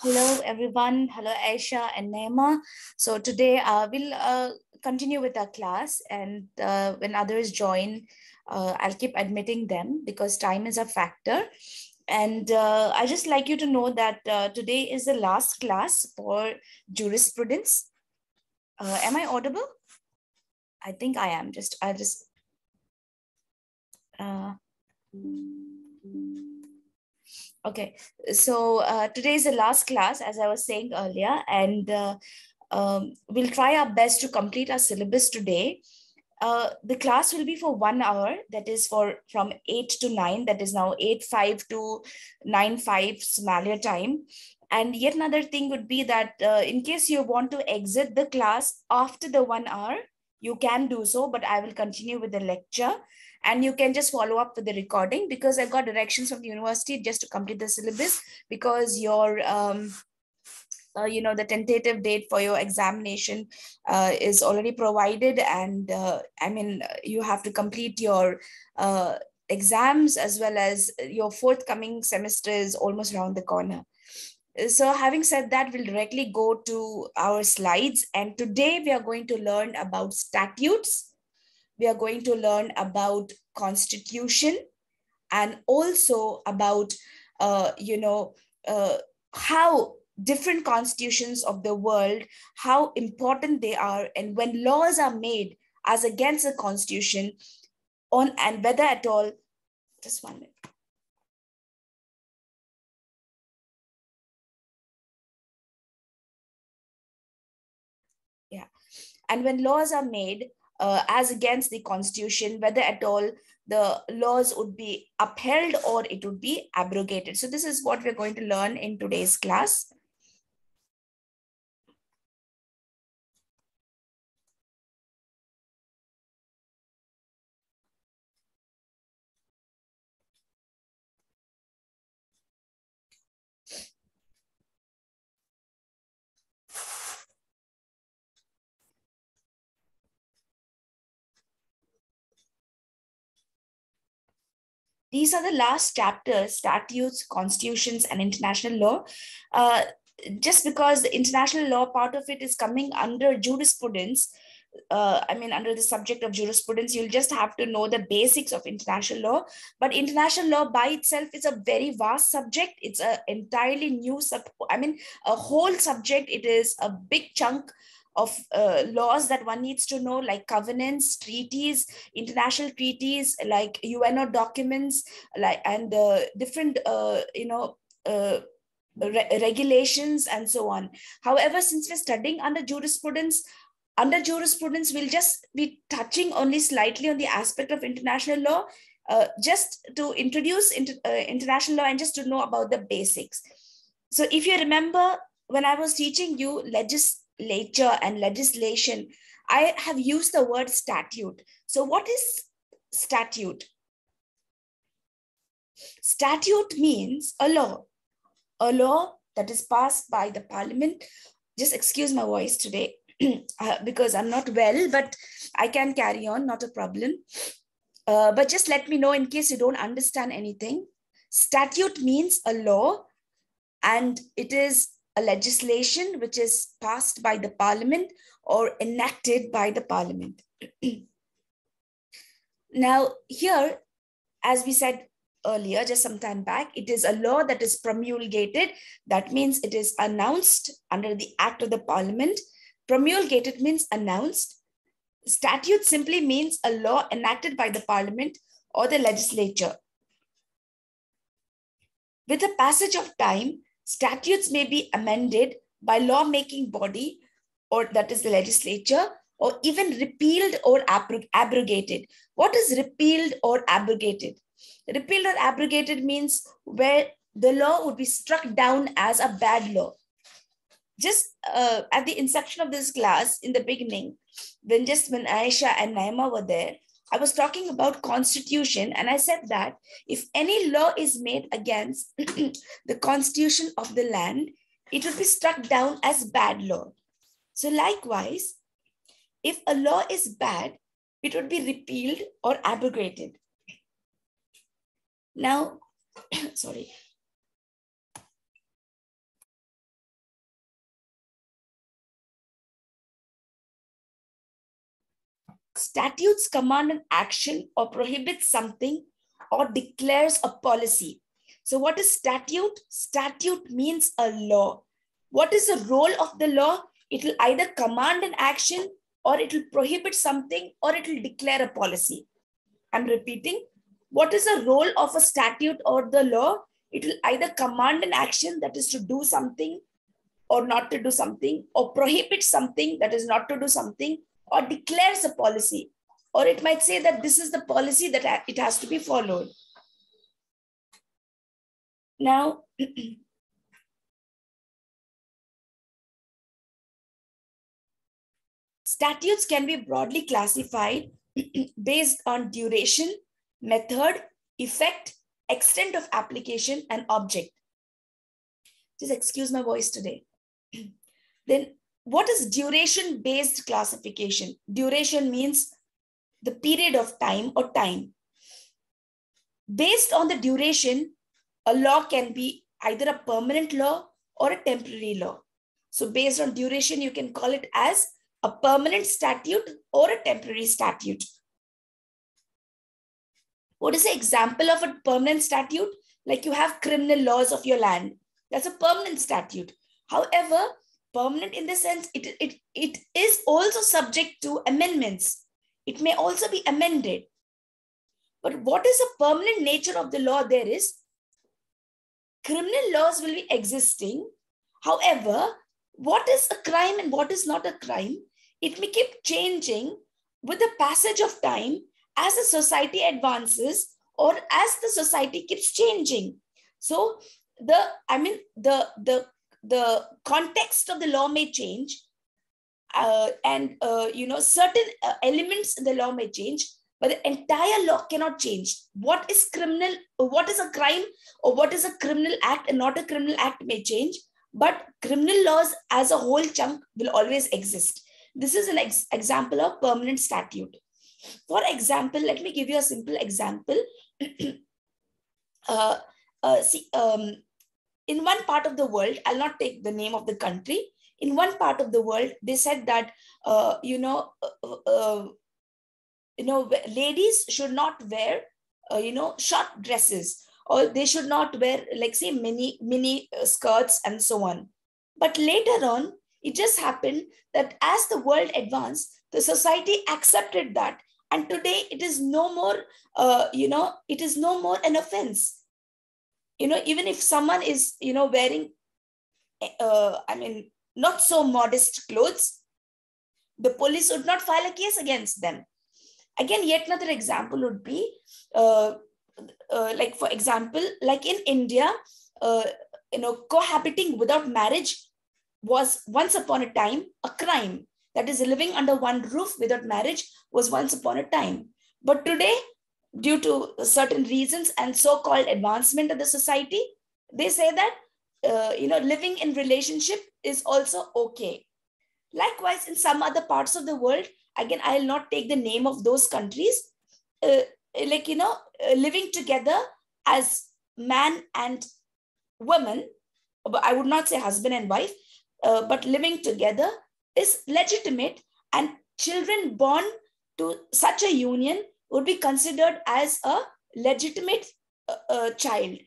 Hello, everyone. Hello, Aisha and Naima. So today uh, we'll uh, continue with our class and uh, when others join, uh, I'll keep admitting them because time is a factor. And uh, I just like you to know that uh, today is the last class for jurisprudence. Am I audible? I think I am. Just I'll just. Okay, so uh, today is the last class, as I was saying earlier, and uh, um, we'll try our best to complete our syllabus today. Uh, the class will be for one hour that is for from 8 to 9 that is now 8 5 to 9 5 somalia time and yet another thing would be that uh, in case you want to exit the class after the one hour you can do so but i will continue with the lecture and you can just follow up with the recording because i've got directions from the university just to complete the syllabus because your um, uh, you know the tentative date for your examination uh, is already provided and uh, i mean you have to complete your uh, exams as well as your forthcoming semester is almost around the corner. So having said that we'll directly go to our slides. And today we are going to learn about statutes we are going to learn about constitution and also about uh, you know uh, how different constitutions of the world, how important they are, and when laws are made as against the constitution, on and whether at all, just one minute. Yeah, and when laws are made uh, as against the constitution, whether at all the laws would be upheld or it would be abrogated. So this is what we're going to learn in today's class. These are the last chapters statutes constitutions and international law uh, just because the international law part of it is coming under jurisprudence uh, I mean, under the subject of jurisprudence, you'll just have to know the basics of international law. But international law by itself is a very vast subject. It's an entirely new sub. I mean, a whole subject. It is a big chunk of uh, laws that one needs to know, like covenants, treaties, international treaties, like UNO documents, like and uh, different, uh, you know, uh, re regulations and so on. However, since we're studying under jurisprudence, under jurisprudence, we'll just be touching only slightly on the aspect of international law, uh, just to introduce inter, uh, international law and just to know about the basics. So if you remember, when I was teaching you legis legislature and legislation, I have used the word statute. So, what is statute? Statute means a law, a law that is passed by the parliament. Just excuse my voice today uh, because I'm not well, but I can carry on, not a problem. Uh, but just let me know in case you don't understand anything. Statute means a law, and it is a legislation which is passed by the parliament or enacted by the parliament. now, here, as we said earlier, just some time back, it is a law that is promulgated. That means it is announced under the act of the parliament. Promulgated means announced. Statute simply means a law enacted by the parliament or the legislature. With the passage of time, statutes may be amended by lawmaking body or that is the legislature or even repealed or abrogated. What is repealed or abrogated? Repealed or abrogated means where the law would be struck down as a bad law. Just uh, at the inception of this class in the beginning, when just when Aisha and Naima were there, I was talking about constitution and I said that if any law is made against the constitution of the land, it would be struck down as bad law. So likewise, if a law is bad, it would be repealed or abrogated. Now, sorry. Statutes command an action or prohibit something or declares a policy. So what is statute? Statute means a law. What is the role of the law? It will either command an action or it will prohibit something or it will declare a policy. I'm repeating. What is the role of a statute or the law? It will either command an action that is to do something or not to do something or prohibit something that is not to do something or declares a policy or it might say that this is the policy that it has to be followed. Now statutes can be broadly classified based on duration method effect extent of application and object. Just excuse my voice today. Then what is duration based classification? Duration means the period of time or time. Based on the duration, a law can be either a permanent law or a temporary law. So based on duration, you can call it as a permanent statute or a temporary statute. What is the example of a permanent statute? Like you have criminal laws of your land. That's a permanent statute. However, permanent in the sense it, it, it is also subject to amendments. It may also be amended. But what is the permanent nature of the law there is? Criminal laws will be existing. However, what is a crime and what is not a crime? It may keep changing with the passage of time as the society advances or as the society keeps changing. So the, I mean, the, the the context of the law may change uh, and uh, you know certain uh, elements in the law may change but the entire law cannot change. What is criminal what is a crime or what is a criminal act and not a criminal act may change but criminal laws as a whole chunk will always exist. This is an ex example of permanent statute. For example let me give you a simple example. Uh, uh, see, um, in one part of the world, I'll not take the name of the country. In one part of the world, they said that uh, you know, uh, uh, you know, ladies should not wear uh, you know short dresses, or they should not wear like say mini mini uh, skirts and so on. But later on, it just happened that as the world advanced, the society accepted that, and today it is no more uh, you know it is no more an offense you know even if someone is you know wearing uh, i mean not so modest clothes the police would not file a case against them. Again yet another example would be uh, uh, like for example like in india uh, you know cohabiting without marriage was once upon a time a crime. That is living under one roof without marriage was once upon a time. But today due to certain reasons and so-called advancement of the society, they say that uh, you know living in relationship is also okay. Likewise, in some other parts of the world, again, I'll not take the name of those countries. Uh, like you know, uh, living together as man and woman, but I would not say husband and wife, uh, but living together is legitimate, and children born to such a union would be considered as a legitimate uh, uh, child.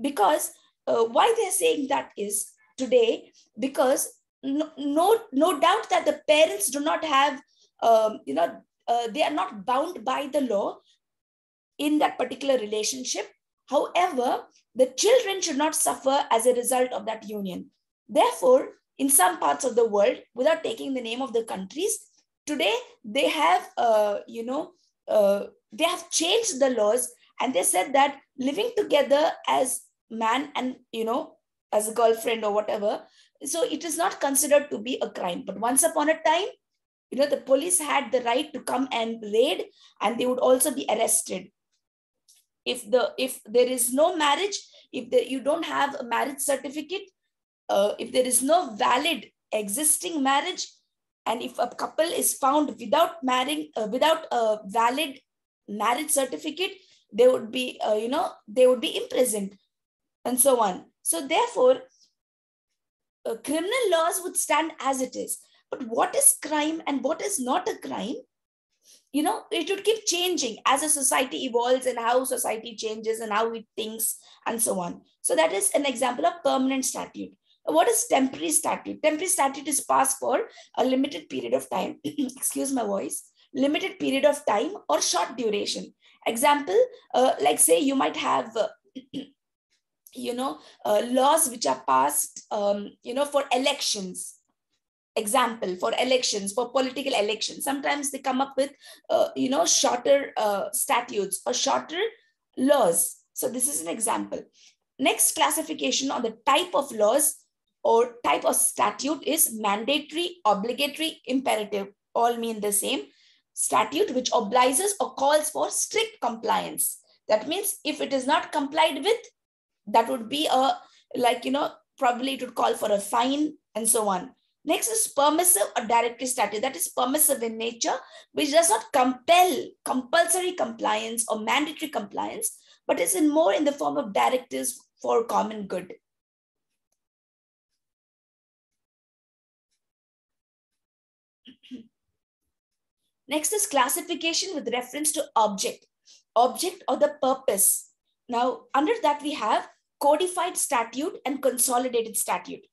Because uh, why they're saying that is today? Because no, no, no doubt that the parents do not have um, you know uh, they are not bound by the law in that particular relationship. However the children should not suffer as a result of that union. Therefore in some parts of the world without taking the name of the countries today they have uh, you know uh, they have changed the laws and they said that living together as man and you know as a girlfriend or whatever so it is not considered to be a crime. But once upon a time you know the police had the right to come and raid and they would also be arrested. If the if there is no marriage if the, you don't have a marriage certificate uh, if there is no valid existing marriage and if a couple is found without marrying uh, without a valid marriage certificate they would be uh, you know they would be imprisoned and so on so therefore uh, criminal laws would stand as it is but what is crime and what is not a crime you know, it would keep changing as a society evolves and how society changes and how it thinks and so on. So that is an example of permanent statute. What is temporary statute? Temporary statute is passed for a limited period of time. Excuse my voice. Limited period of time or short duration. Example, uh, like say you might have, uh, you know, uh, laws which are passed, um, you know, for elections example for elections for political elections sometimes they come up with uh, you know shorter uh, statutes or shorter laws so this is an example next classification on the type of laws or type of statute is mandatory obligatory imperative all mean the same statute which obliges or calls for strict compliance that means if it is not complied with that would be a like you know probably it would call for a fine and so on Next is permissive or directory statute. That is permissive in nature, which does not compel compulsory compliance or mandatory compliance, but is in more in the form of directives for common good. Next is classification with reference to object, object or the purpose. Now, under that we have codified statute and consolidated statute.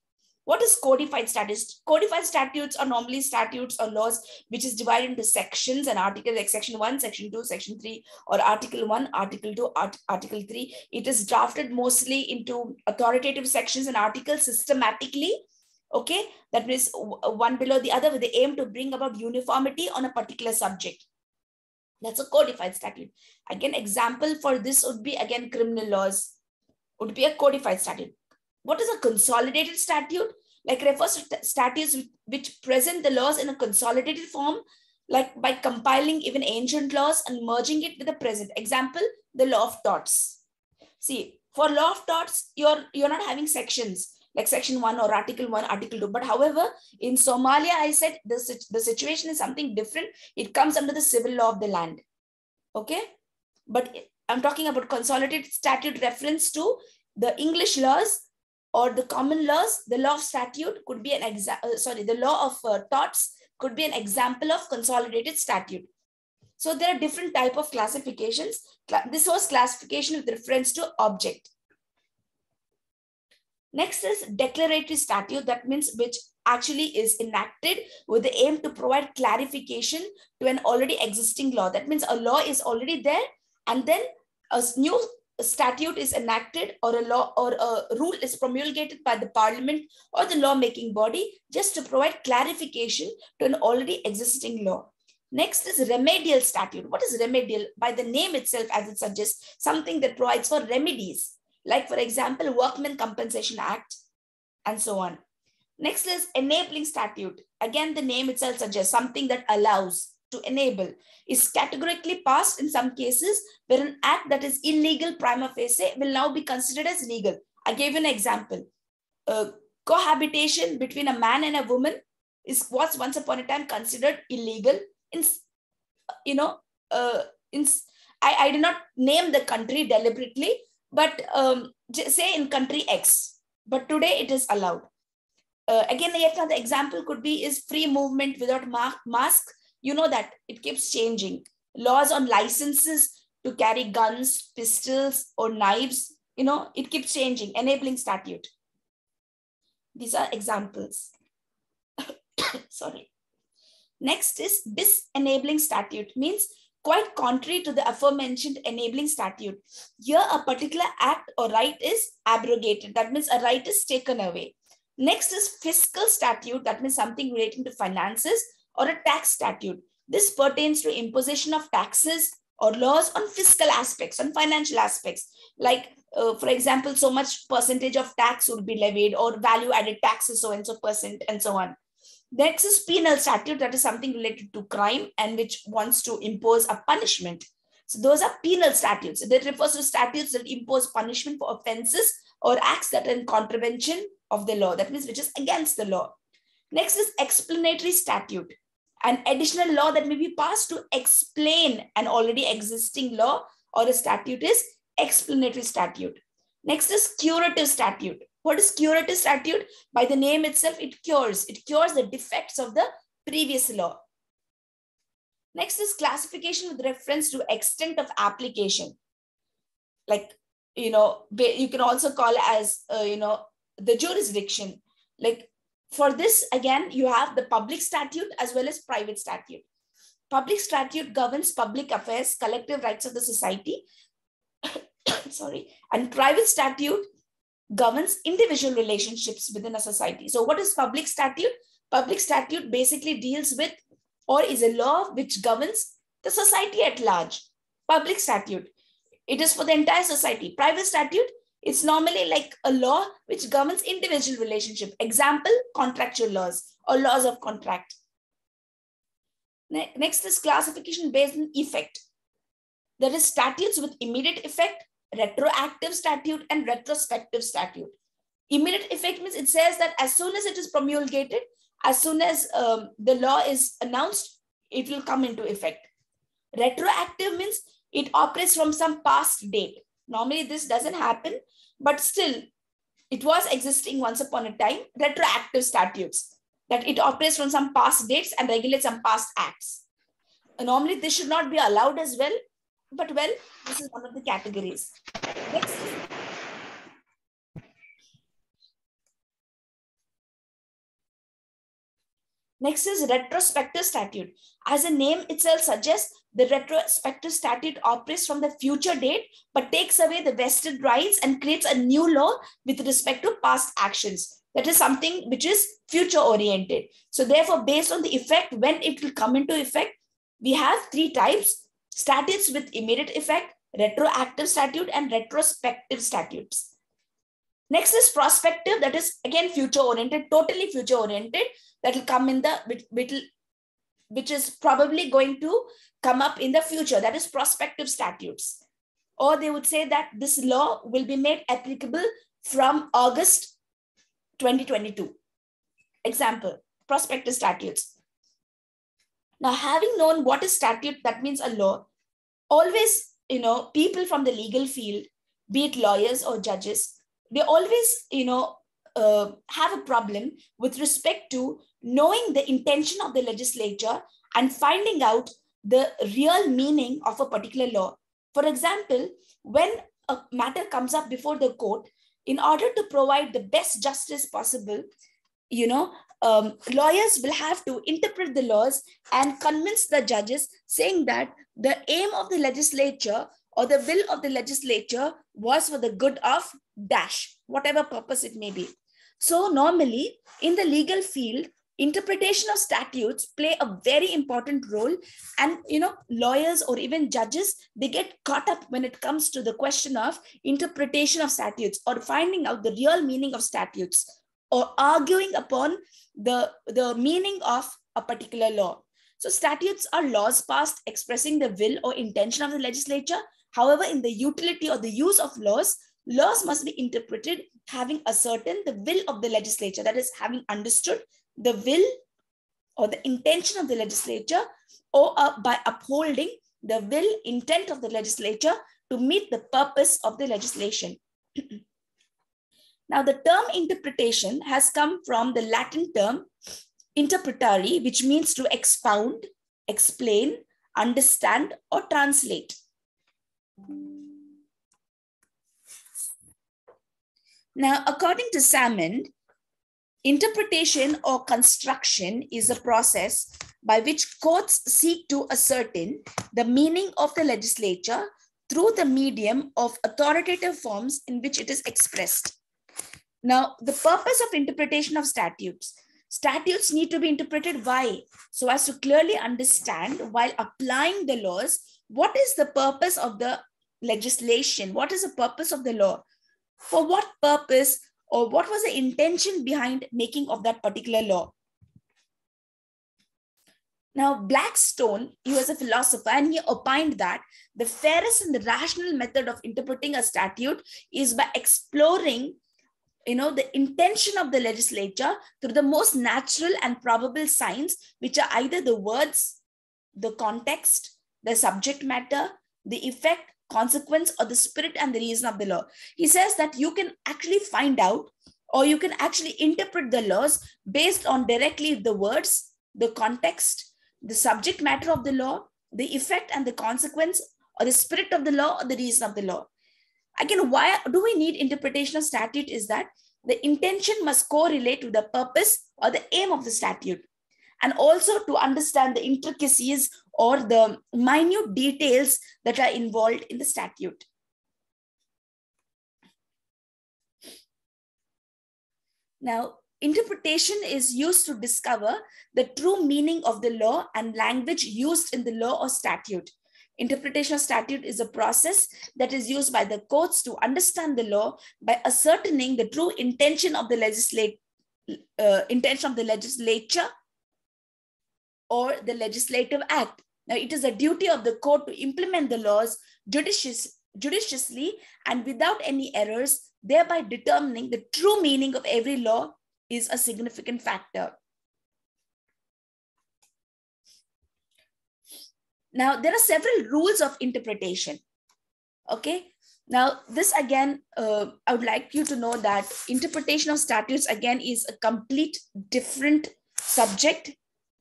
What is codified statutes? Codified statutes are normally statutes or laws which is divided into sections and articles like section 1, section 2, section 3 or article 1, article 2, art, article 3. It is drafted mostly into authoritative sections and articles systematically. Okay, that means uh, one below the other with the aim to bring about uniformity on a particular subject. That's a codified statute. Again, example for this would be again criminal laws would be a codified statute what is a consolidated statute? Like refers to statutes which present the laws in a consolidated form, like by compiling even ancient laws and merging it with the present. Example, the law of torts. See, for law of torts, you're you're not having sections like section 1 or article 1 article 2 but however in somalia i said the, the situation is something different it comes under the civil law of the land okay but i'm talking about consolidated statute reference to the english laws or the common laws, the law of statute could be an example, uh, sorry, the law of uh, torts could be an example of consolidated statute. So there are different type of classifications. This was classification with reference to object. Next is declaratory statute. That means which actually is enacted with the aim to provide clarification to an already existing law. That means a law is already there and then a new statute is enacted or a law or a rule is promulgated by the parliament or the lawmaking body just to provide clarification to an already existing law. Next is remedial statute. What is remedial? By the name itself, as it suggests, something that provides for remedies, like for example, Workmen Compensation Act, and so on. Next is enabling statute. Again, the name itself suggests something that allows to enable is categorically passed in some cases where an act that is illegal prima facie will now be considered as legal. I gave an example. Uh, cohabitation between a man and a woman is was once upon a time considered illegal in you know uh, in I, I did not name the country deliberately but um, say in country x but today it is allowed uh, again yet another example could be is free movement without ma mask you know that it keeps changing. Laws on licenses to carry guns, pistols, or knives, you know, it keeps changing, enabling statute. These are examples. Sorry. Next is disenabling statute, means quite contrary to the aforementioned enabling statute. Here, a particular act or right is abrogated. That means a right is taken away. Next is fiscal statute. That means something relating to finances or a tax statute. This pertains to imposition of taxes or laws on fiscal aspects, on financial aspects. Like, uh, for example, so much percentage of tax would be levied or value added taxes, so and so percent, and so on. Next is penal statute, that is something related to crime and which wants to impose a punishment. So those are penal statutes. That refers to statutes that impose punishment for offenses or acts that are in contravention of the law. That means which is against the law. Next is explanatory statute an additional law that may be passed to explain an already existing law or a statute is explanatory statute. Next is curative statute. What is curative statute? By the name itself, it cures. It cures the defects of the previous law. Next is classification with reference to extent of application. Like, you know, you can also call as, uh, you know, the jurisdiction. Like for this, again, you have the public statute as well as private statute. Public statute governs public affairs, collective rights of the society. Sorry. And private statute governs individual relationships within a society. So what is public statute? Public statute basically deals with or is a law which governs the society at large. Public statute, it is for the entire society. Private statute, it's normally like a law which governs individual relationship. Example, contractual laws or laws of contract. Next is classification based on effect. There is statutes with immediate effect, retroactive statute, and retrospective statute. Immediate effect means it says that as soon as it is promulgated, as soon as um, the law is announced, it will come into effect. Retroactive means it operates from some past date. Normally this doesn't happen, but still it was existing once upon a time, retroactive statutes, that it operates from some past dates and regulates some past acts. Normally this should not be allowed as well, but well, this is one of the categories. Next Next is retrospective statute. As the name itself suggests, the retrospective statute operates from the future date, but takes away the vested rights and creates a new law with respect to past actions. That is something which is future oriented. So therefore, based on the effect, when it will come into effect, we have three types, statutes with immediate effect, retroactive statute, and retrospective statutes. Next is prospective, that is again future oriented, totally future oriented that will come in the which, which is probably going to come up in the future that is prospective statutes. Or they would say that this law will be made applicable from august 2022 example prospective statutes. Now having known what is statute that means a law always you know people from the legal field be it lawyers or judges they always you know uh, have a problem with respect to knowing the intention of the legislature and finding out the real meaning of a particular law. For example, when a matter comes up before the court, in order to provide the best justice possible, you know, um, lawyers will have to interpret the laws and convince the judges, saying that the aim of the legislature or the will of the legislature was for the good of dash, whatever purpose it may be. So normally in the legal field, interpretation of statutes play a very important role and you know lawyers or even judges they get caught up when it comes to the question of interpretation of statutes or finding out the real meaning of statutes or arguing upon the the meaning of a particular law so statutes are laws passed expressing the will or intention of the legislature however in the utility or the use of laws laws must be interpreted having ascertained the will of the legislature that is having understood the will or the intention of the legislature or uh, by upholding the will intent of the legislature to meet the purpose of the legislation. now, the term interpretation has come from the Latin term interpretari, which means to expound, explain, understand, or translate. Now, according to Salmond, Interpretation or construction is a process by which courts seek to ascertain the meaning of the legislature through the medium of authoritative forms in which it is expressed. Now, the purpose of interpretation of statutes. Statutes need to be interpreted why? So as to clearly understand while applying the laws, what is the purpose of the legislation? What is the purpose of the law? For what purpose or what was the intention behind making of that particular law. Now, Blackstone, he was a philosopher, and he opined that the fairest and the rational method of interpreting a statute is by exploring you know, the intention of the legislature through the most natural and probable signs, which are either the words, the context, the subject matter, the effect, consequence or the spirit and the reason of the law. He says that you can actually find out or you can actually interpret the laws based on directly the words, the context, the subject matter of the law, the effect and the consequence, or the spirit of the law, or the reason of the law. Again, why do we need interpretation of statute? Is that the intention must correlate with the purpose or the aim of the statute, and also to understand the intricacies or the minute details that are involved in the statute. Now, interpretation is used to discover the true meaning of the law and language used in the law or statute. Interpretation of statute is a process that is used by the courts to understand the law by ascertaining the true intention of the legislate, uh, intention of the legislature or the legislative act. Now, it is a duty of the court to implement the laws judicious, judiciously and without any errors thereby determining the true meaning of every law is a significant factor. Now, there are several rules of interpretation. Okay. Now, this again, uh, I would like you to know that interpretation of statutes again is a complete different subject,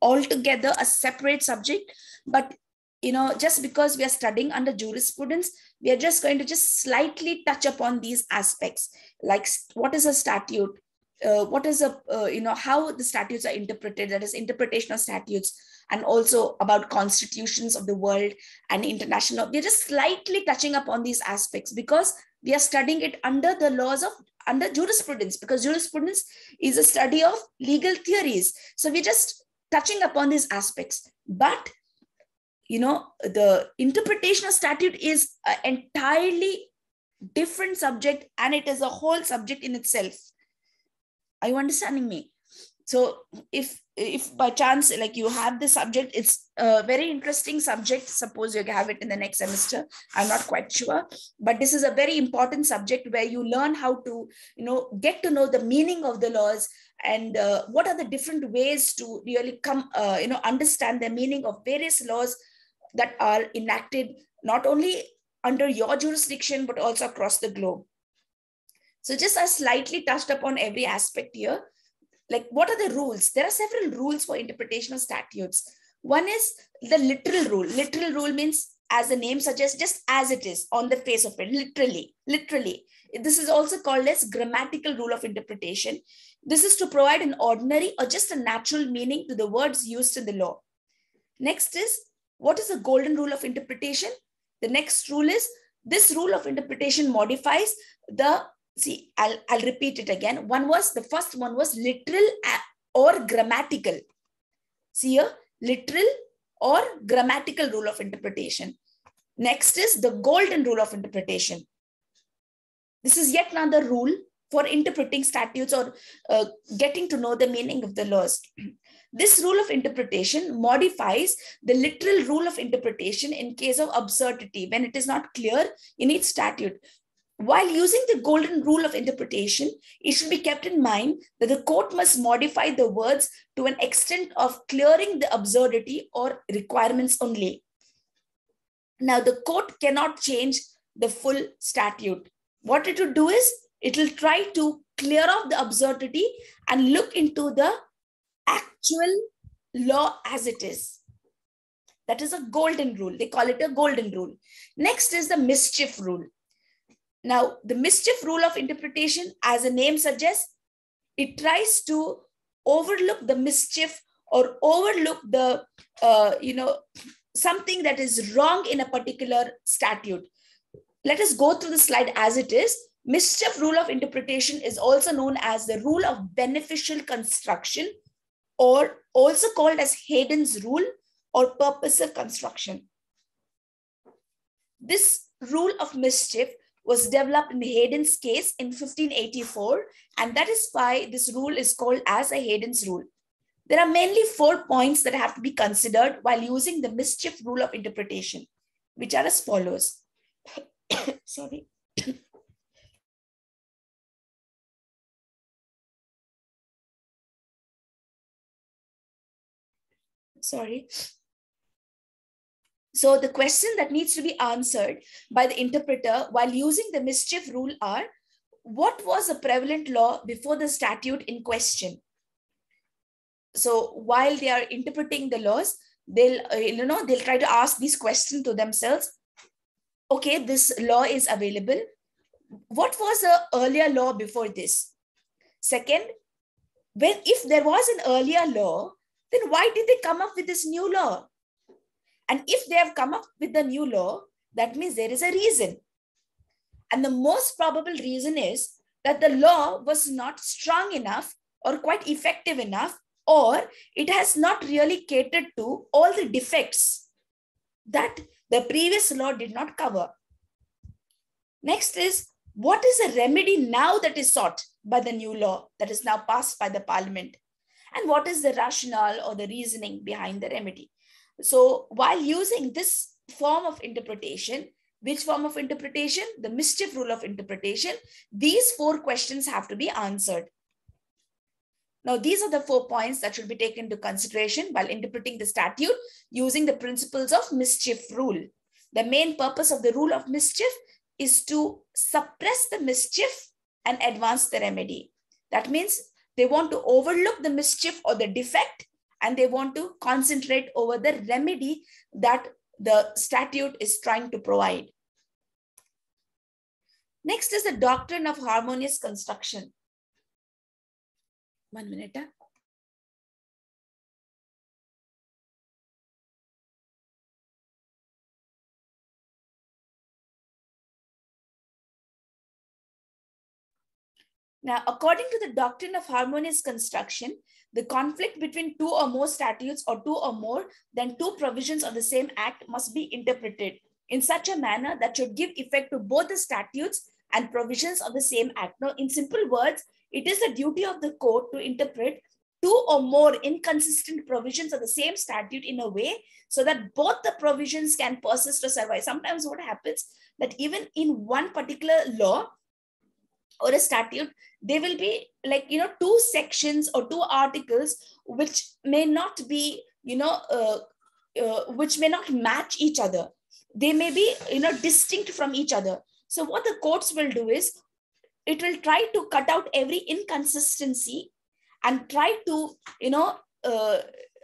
altogether a separate subject. But you know, just because we are studying under jurisprudence, we are just going to just slightly touch upon these aspects, like what is a statute, uh, what is a, uh, you know, how the statutes are interpreted, that is interpretation of statutes, and also about constitutions of the world and international. We're just slightly touching upon these aspects because we are studying it under the laws of under jurisprudence because jurisprudence is a study of legal theories. So we're just touching upon these aspects. But you know, the interpretation of statute is an entirely different subject and it is a whole subject in itself. Are you understanding me? So if if by chance like you have the subject, it's a very interesting subject. Suppose you have it in the next semester. I'm not quite sure, but this is a very important subject where you learn how to you know get to know the meaning of the laws and uh, what are the different ways to really come uh, you know understand the meaning of various laws that are enacted not only under your jurisdiction, but also across the globe. So just I slightly touched upon every aspect here. Like what are the rules? There are several rules for interpretation of statutes. One is the literal rule. Literal rule means as the name suggests, just as it is on the face of it, literally, literally. This is also called as grammatical rule of interpretation. This is to provide an ordinary or just a natural meaning to the words used in the law. Next is what is the golden rule of interpretation? The next rule is this rule of interpretation modifies the, see, I'll, I'll repeat it again. One was, the first one was literal or grammatical. See here, literal or grammatical rule of interpretation. Next is the golden rule of interpretation. This is yet another rule for interpreting statutes or uh, getting to know the meaning of the laws. This rule of interpretation modifies the literal rule of interpretation in case of absurdity when it is not clear in its statute. While using the golden rule of interpretation, it should be kept in mind that the court must modify the words to an extent of clearing the absurdity or requirements only. Now, the court cannot change the full statute. What it will do is it will try to clear off the absurdity and look into the actual law as it is. That is a golden rule. They call it a golden rule. Next is the mischief rule. Now, the mischief rule of interpretation, as the name suggests, it tries to overlook the mischief or overlook the, uh, you know, something that is wrong in a particular statute. Let us go through the slide as it is. Mischief rule of interpretation is also known as the rule of beneficial construction or also called as Heydon's rule or purposive construction. This rule of mischief was developed in Heydon's case in 1584, and that is why this rule is called as a Heydon's rule. There are mainly four points that have to be considered while using the mischief rule of interpretation, which are as follows. Sorry. sorry. So the question that needs to be answered by the interpreter while using the mischief rule are, what was a prevalent law before the statute in question? So while they are interpreting the laws, they'll uh, you know they'll try to ask these questions to themselves. Okay this law is available. What was the earlier law before this? Second when if there was an earlier law then why did they come up with this new law and if they have come up with the new law that means there is a reason and the most probable reason is that the law was not strong enough or quite effective enough or it has not really catered to all the defects that the previous law did not cover. Next is what is the remedy now that is sought by the new law that is now passed by the parliament? And what is the rationale or the reasoning behind the remedy? So while using this form of interpretation, which form of interpretation? The mischief rule of interpretation. These four questions have to be answered. Now, these are the four points that should be taken into consideration while interpreting the statute using the principles of mischief rule. The main purpose of the rule of mischief is to suppress the mischief and advance the remedy. That means they want to overlook the mischief or the defect and they want to concentrate over the remedy that the statute is trying to provide. Next is the doctrine of harmonious construction. One minute. Now, according to the doctrine of harmonious construction, the conflict between two or more statutes or two or more than two provisions of the same act must be interpreted in such a manner that should give effect to both the statutes and provisions of the same act. Now, in simple words, it is the duty of the court to interpret two or more inconsistent provisions of the same statute in a way so that both the provisions can persist or survive. Sometimes what happens that even in one particular law or a statute, there will be like, you know, two sections or two articles which may not be, you know, uh, uh, which may not match each other. They may be, you know, distinct from each other. So what the courts will do is it will try to cut out every inconsistency and try to, you know, uh,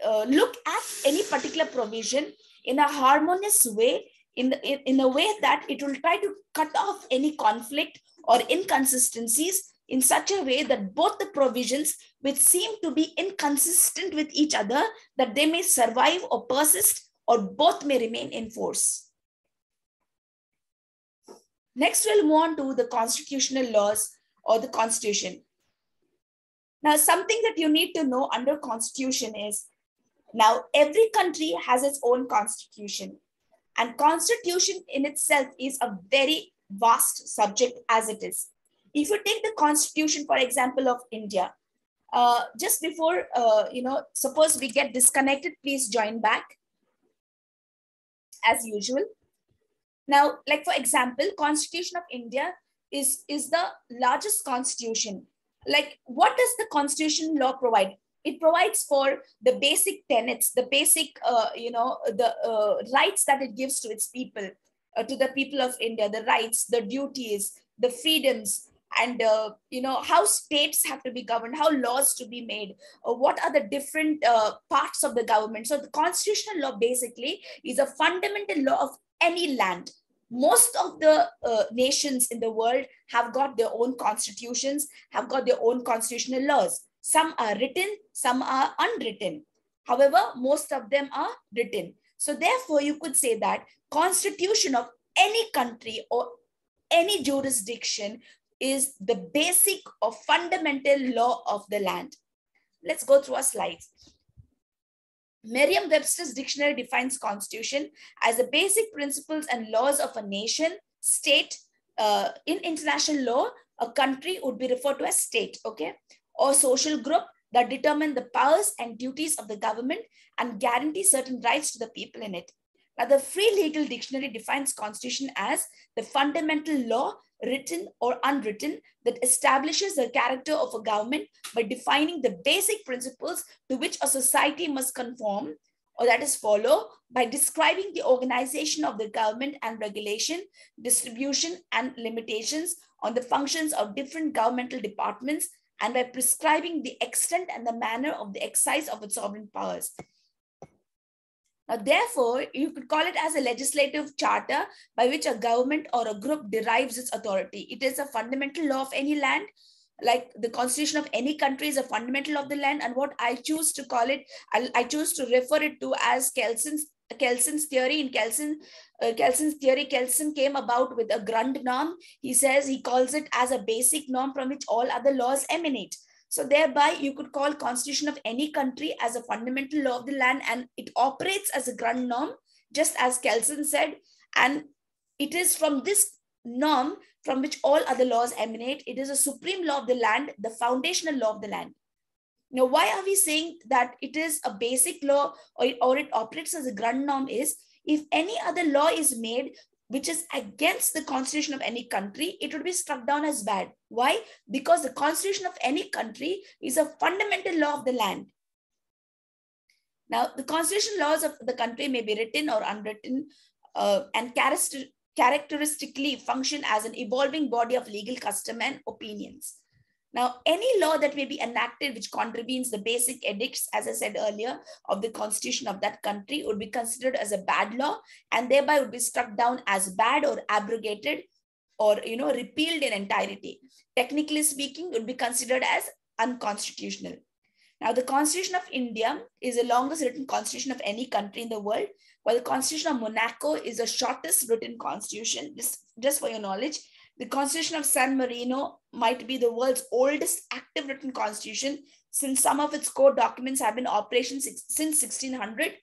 uh, look at any particular provision in a harmonious way, in, the, in, in a way that it will try to cut off any conflict or inconsistencies in such a way that both the provisions which seem to be inconsistent with each other that they may survive or persist or both may remain in force. Next we'll move on to the constitutional laws or the constitution. Now something that you need to know under constitution is now every country has its own constitution. And constitution in itself is a very vast subject as it is if you take the constitution, for example, of India, uh, just before, uh, you know, suppose we get disconnected, please join back as usual. Now, like for example, Constitution of India is, is the largest constitution. Like what does the constitution law provide? It provides for the basic tenets, the basic, uh, you know, the uh, rights that it gives to its people, uh, to the people of India, the rights, the duties, the freedoms, and uh, you know how states have to be governed how laws to be made uh, what are the different uh, parts of the government. So the constitutional law basically is a fundamental law of any land. Most of the uh, nations in the world have got their own constitutions have got their own constitutional laws. Some are written some are unwritten. However most of them are written so therefore you could say that constitution of any country or any jurisdiction is the basic or fundamental law of the land. Let's go through our slides. Merriam-Webster's dictionary defines constitution as the basic principles and laws of a nation, state. Uh, in international law, a country would be referred to as state, okay? Or social group that determine the powers and duties of the government and guarantee certain rights to the people in it. Now, the Free Legal Dictionary defines constitution as the fundamental law written or unwritten, that establishes the character of a government by defining the basic principles to which a society must conform or that is follow by describing the organization of the government and regulation, distribution and limitations on the functions of different governmental departments and by prescribing the extent and the manner of the exercise of its sovereign powers. Now, therefore, you could call it as a legislative charter by which a government or a group derives its authority. It is a fundamental law of any land, like the constitution of any country is a fundamental of the land. And what I choose to call it, I, I choose to refer it to as Kelsen's Kelsen's theory. In Kelsen, uh, Kelsen's theory, Kelsen came about with a Grund norm. He says he calls it as a basic norm from which all other laws emanate. So thereby you could call constitution of any country as a fundamental law of the land and it operates as a Grund norm, just as Kelsen said. And it is from this norm from which all other laws emanate. It is a supreme law of the land, the foundational law of the land. Now, why are we saying that it is a basic law or it, or it operates as a Grund norm is if any other law is made which is against the constitution of any country, it would be struck down as bad. Why? Because the constitution of any country is a fundamental law of the land. Now, the constitutional laws of the country may be written or unwritten uh, and characteristically function as an evolving body of legal custom and opinions. Now, any law that may be enacted which contravenes the basic edicts, as I said earlier, of the constitution of that country would be considered as a bad law and thereby would be struck down as bad or abrogated or you know repealed in entirety. Technically speaking, would be considered as unconstitutional. Now, the Constitution of India is the longest written constitution of any country in the world, while the Constitution of Monaco is the shortest written constitution, just, just for your knowledge. The Constitution of San Marino might be the world's oldest active written constitution since some of its core documents have been in operation since 1600.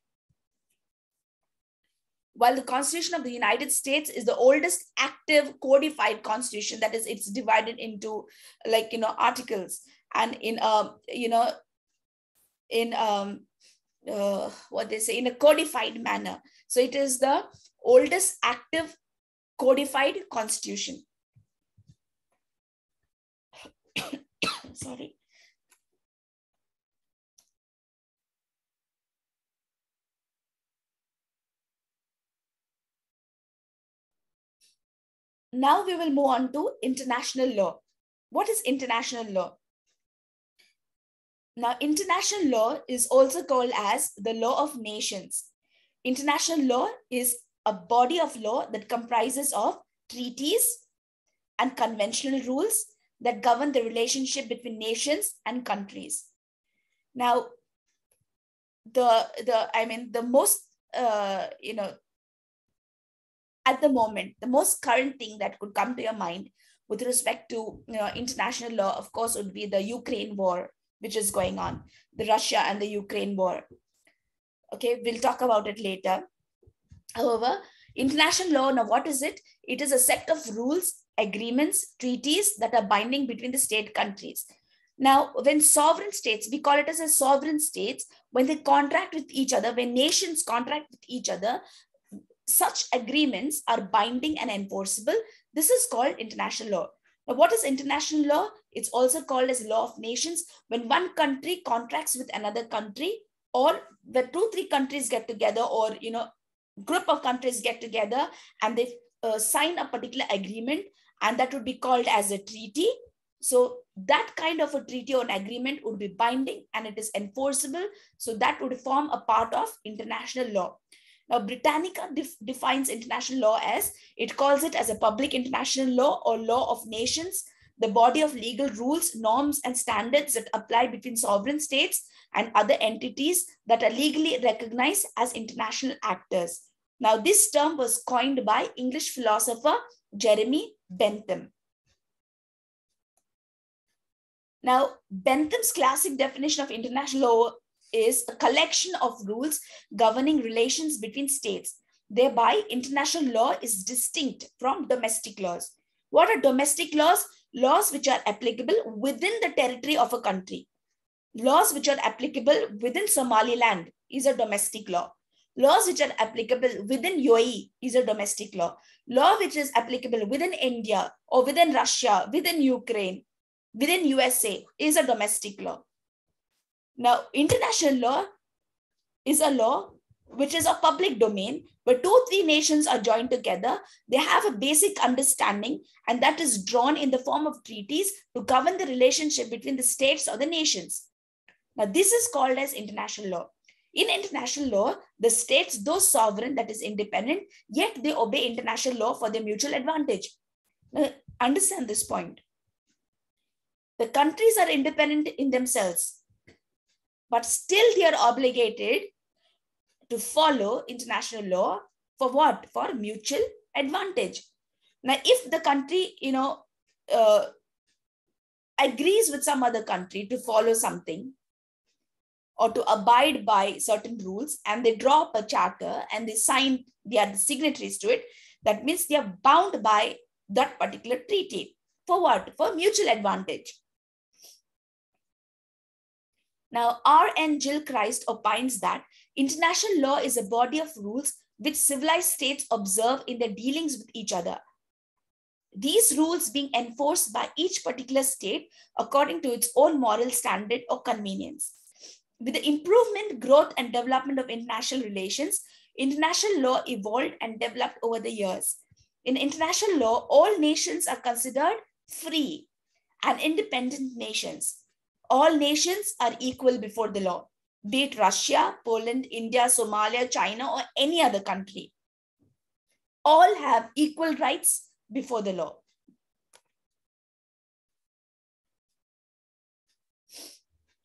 While the Constitution of the United States is the oldest active codified constitution, that is, it's divided into like, you know, articles and in, um, you know, in um, uh, what they say, in a codified manner. So it is the oldest active codified constitution. Sorry. Now we will move on to international law. What is international law? Now, international law is also called as the law of nations. International law is a body of law that comprises of treaties and conventional rules that govern the relationship between nations and countries. Now, the the I mean the most uh, you know at the moment the most current thing that could come to your mind with respect to you know, international law, of course, would be the Ukraine war, which is going on, the Russia and the Ukraine war. Okay, we'll talk about it later. However, international law, now what is it? It is a set of rules agreements, treaties that are binding between the state countries. Now, when sovereign states, we call it as a sovereign states, when they contract with each other, when nations contract with each other, such agreements are binding and enforceable. This is called international law. Now, what is international law? It's also called as law of nations. When one country contracts with another country, or the two, three countries get together, or you know, group of countries get together and they uh, sign a particular agreement and that would be called as a treaty. So that kind of a treaty or an agreement would be binding and it is enforceable. So that would form a part of international law. Now, Britannica def defines international law as, it calls it as a public international law or law of nations, the body of legal rules, norms, and standards that apply between sovereign states and other entities that are legally recognized as international actors. Now, this term was coined by English philosopher Jeremy Bentham. Now, Bentham's classic definition of international law is a collection of rules governing relations between states. Thereby, international law is distinct from domestic laws. What are domestic laws? Laws which are applicable within the territory of a country. Laws which are applicable within Somaliland is a domestic law. Laws which are applicable within UAE is a domestic law. Law which is applicable within India or within Russia, within Ukraine, within USA is a domestic law. Now, international law is a law which is a public domain where two, three nations are joined together. They have a basic understanding, and that is drawn in the form of treaties to govern the relationship between the states or the nations. Now, this is called as international law. In international law, the states, though sovereign, that is independent, yet they obey international law for their mutual advantage. Now, understand this point. The countries are independent in themselves, but still they are obligated to follow international law for what? For mutual advantage. Now, if the country, you know, uh, agrees with some other country to follow something or to abide by certain rules and they draw up a charter and they sign, they are the signatories to it, that means they are bound by that particular treaty. For what? For mutual advantage. Now, R. N. Gilchrist opines that international law is a body of rules which civilized states observe in their dealings with each other. These rules being enforced by each particular state according to its own moral standard or convenience. With the improvement, growth, and development of international relations, international law evolved and developed over the years. In international law, all nations are considered free and independent nations all nations are equal before the law, be it Russia, Poland, India, Somalia, China, or any other country. All have equal rights before the law.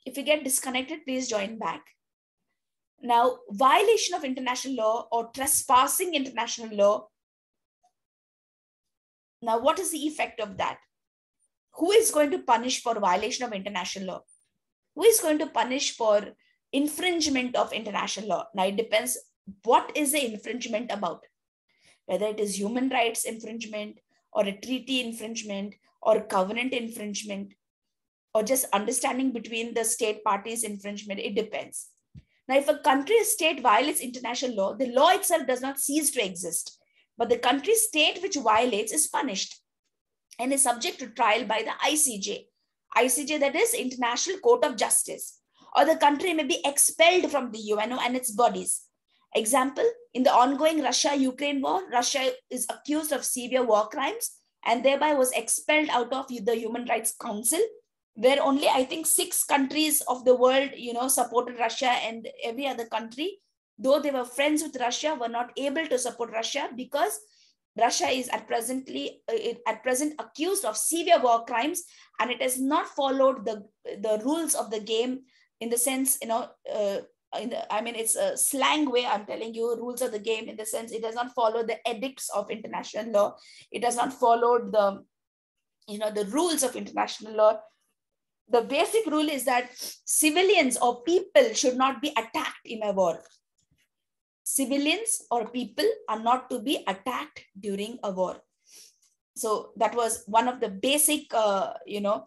If you get disconnected, please join back. Now, violation of international law or trespassing international law. Now, what is the effect of that? who is going to punish for violation of international law? Who is going to punish for infringement of international law? Now it depends what is the infringement about, whether it is human rights infringement or a treaty infringement or covenant infringement or just understanding between the state parties infringement, it depends. Now, if a country state violates international law, the law itself does not cease to exist, but the country state which violates is punished and is subject to trial by the ICJ. ICJ, that is International Court of Justice, or the country may be expelled from the UNO and its bodies. Example, in the ongoing Russia-Ukraine war, Russia is accused of severe war crimes and thereby was expelled out of the Human Rights Council, where only I think six countries of the world, you know, supported Russia and every other country, though they were friends with Russia, were not able to support Russia because Russia is at presently uh, at present accused of severe war crimes, and it has not followed the the rules of the game in the sense, you know, uh, the, I mean, it's a slang way. I'm telling you, rules of the game in the sense it does not follow the edicts of international law. It does not follow the, you know, the rules of international law. The basic rule is that civilians or people should not be attacked in a war. Civilians or people are not to be attacked during a war. So that was one of the basic uh, you know